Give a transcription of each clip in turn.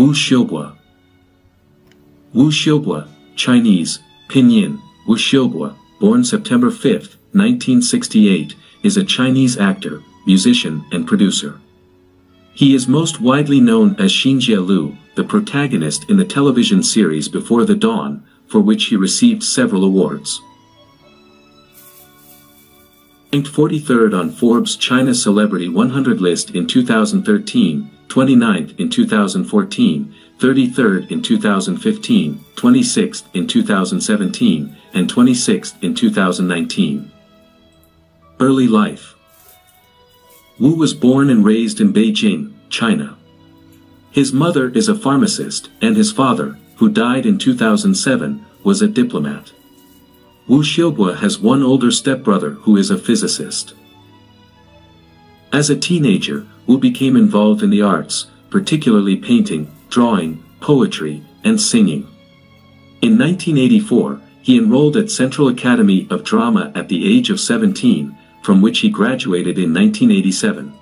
Wu Xiubo. Wu Xiubo, Chinese, Pinyin, Wu Xiubo, born September 5, 1968, is a Chinese actor, musician and producer. He is most widely known as Xinjie Lu, the protagonist in the television series Before the Dawn, for which he received several awards. Ranked 43rd on Forbes China Celebrity 100 list in 2013, 29th in 2014, 33rd in 2015, 26th in 2017, and 26th in 2019. Early life Wu was born and raised in Beijing, China. His mother is a pharmacist, and his father, who died in 2007, was a diplomat. Wu Xiubo has one older stepbrother who is a physicist. As a teenager, Wu became involved in the arts, particularly painting, drawing, poetry, and singing. In 1984, he enrolled at Central Academy of Drama at the age of 17, from which he graduated in 1987.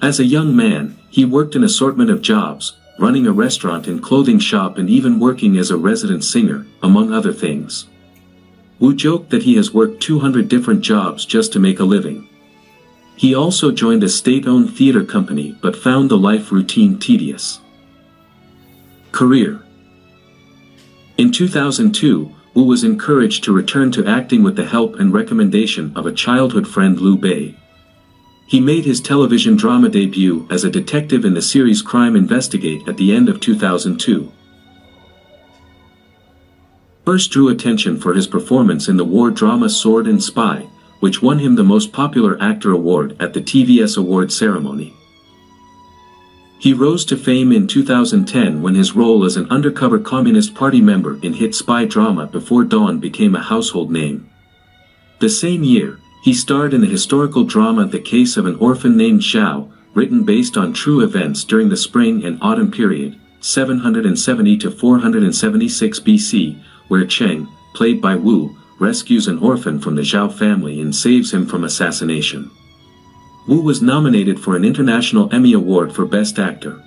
As a young man, he worked an assortment of jobs, running a restaurant and clothing shop and even working as a resident singer, among other things. Wu joked that he has worked 200 different jobs just to make a living. He also joined a state-owned theater company but found the life routine tedious. Career In 2002, Wu was encouraged to return to acting with the help and recommendation of a childhood friend Liu Bei. He made his television drama debut as a detective in the series Crime Investigate at the end of 2002 first drew attention for his performance in the war drama Sword and Spy, which won him the Most Popular Actor award at the TVS Award ceremony. He rose to fame in 2010 when his role as an undercover Communist Party member in hit spy drama Before Dawn became a household name. The same year, he starred in the historical drama The Case of an Orphan Named Xiao, written based on true events during the spring and autumn period, 770 to 476 BC, where Cheng, played by Wu, rescues an orphan from the Zhao family and saves him from assassination. Wu was nominated for an International Emmy Award for Best Actor.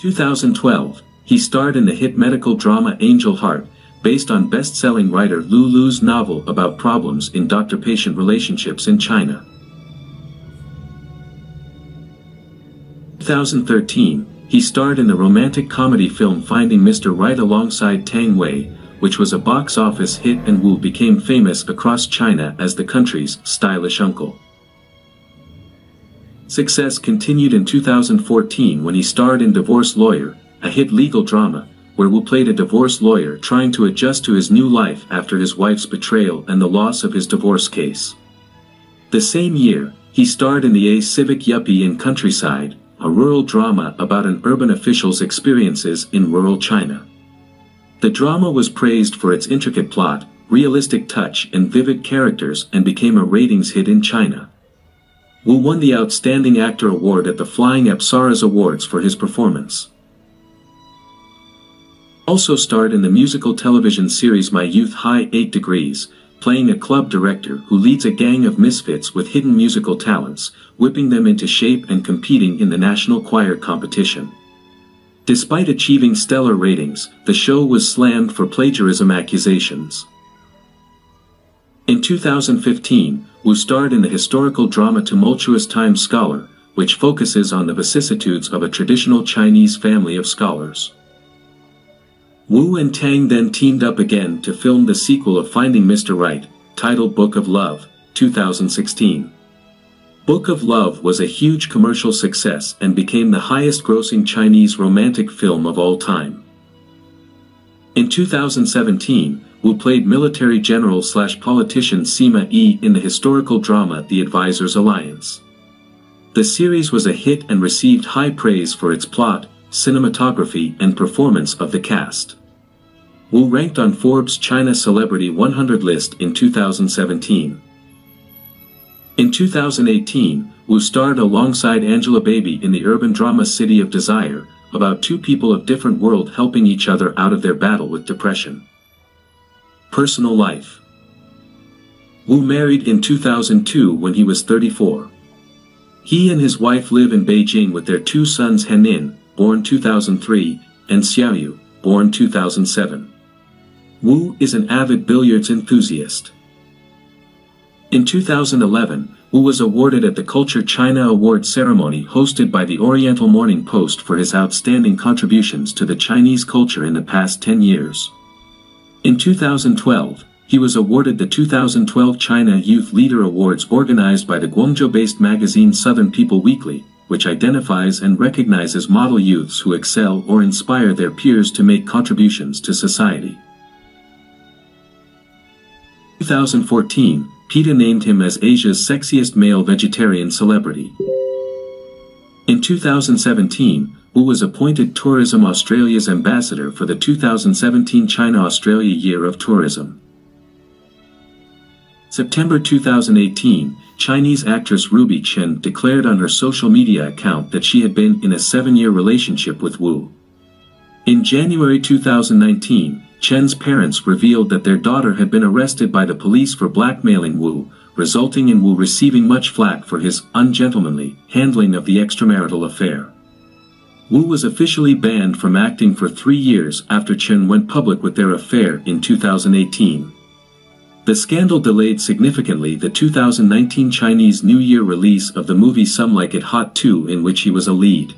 2012, he starred in the hit medical drama Angel Heart, based on best-selling writer Liu Liu's novel about problems in doctor-patient relationships in China. 2013, he starred in the romantic comedy film Finding Mr. Right alongside Tang Wei, which was a box office hit and Wu became famous across China as the country's stylish uncle. Success continued in 2014 when he starred in Divorce Lawyer, a hit legal drama, where Wu played a divorce lawyer trying to adjust to his new life after his wife's betrayal and the loss of his divorce case. The same year, he starred in the A Civic Yuppie in Countryside, a rural drama about an urban official's experiences in rural China. The drama was praised for its intricate plot, realistic touch and vivid characters and became a ratings hit in China. Wu won the Outstanding Actor Award at the Flying Apsaras Awards for his performance. Also starred in the musical television series My Youth High 8 Degrees, playing a club director who leads a gang of misfits with hidden musical talents, whipping them into shape and competing in the national choir competition. Despite achieving stellar ratings, the show was slammed for plagiarism accusations. In 2015, Wu starred in the historical drama Tumultuous Times Scholar, which focuses on the vicissitudes of a traditional Chinese family of scholars. Wu and Tang then teamed up again to film the sequel of Finding Mr. Right, titled Book of Love, 2016. Book of Love was a huge commercial success and became the highest-grossing Chinese romantic film of all time. In 2017, Wu played military general slash politician Sima Yi in the historical drama The Advisors Alliance. The series was a hit and received high praise for its plot, cinematography and performance of the cast. Wu ranked on Forbes China Celebrity 100 list in 2017. In 2018, Wu starred alongside Angelababy in the urban drama City of Desire, about two people of different world helping each other out of their battle with depression. Personal life Wu married in 2002 when he was 34. He and his wife live in Beijing with their two sons Henin, born 2003, and Xiaoyu, born 2007. Wu is an avid billiards enthusiast. In 2011, Wu was awarded at the Culture China Award ceremony hosted by the Oriental Morning Post for his outstanding contributions to the Chinese culture in the past 10 years. In 2012, he was awarded the 2012 China Youth Leader Awards organized by the Guangzhou-based magazine Southern People Weekly, which identifies and recognizes model youths who excel or inspire their peers to make contributions to society. 2014, PETA named him as Asia's sexiest male vegetarian celebrity. In 2017, Wu was appointed Tourism Australia's ambassador for the 2017 China-Australia Year of Tourism. September 2018, Chinese actress Ruby Chen declared on her social media account that she had been in a seven-year relationship with Wu. In January 2019, Chen's parents revealed that their daughter had been arrested by the police for blackmailing Wu, resulting in Wu receiving much flack for his ungentlemanly handling of the extramarital affair. Wu was officially banned from acting for three years after Chen went public with their affair in 2018. The scandal delayed significantly the 2019 Chinese New Year release of the movie Some Like It Hot 2 in which he was a lead.